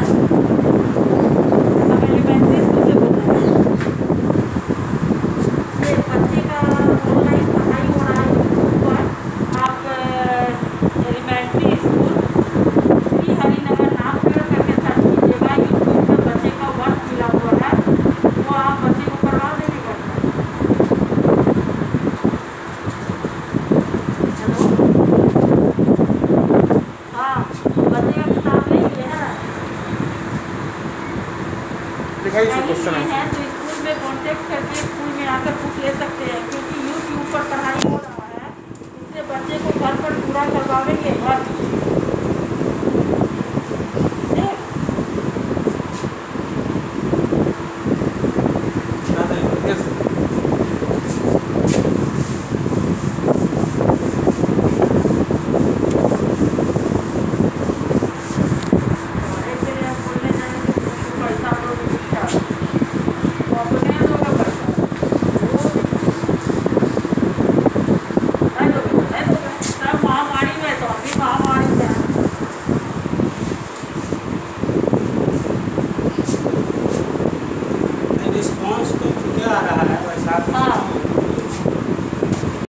nada. दिखाइए question है तो स्कूल में कॉन्टेक्ट करके स्कूल में आकर बुक ले सकते हैं क्योंकि यूट्यूब पर पढ़ाई हो रहा है इससे बच्चे को घर पर पूरा करवाएँगे और रिस्पॉन्स तो क्या आ रहा है? वैसा हाँ।